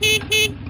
Beep, beep.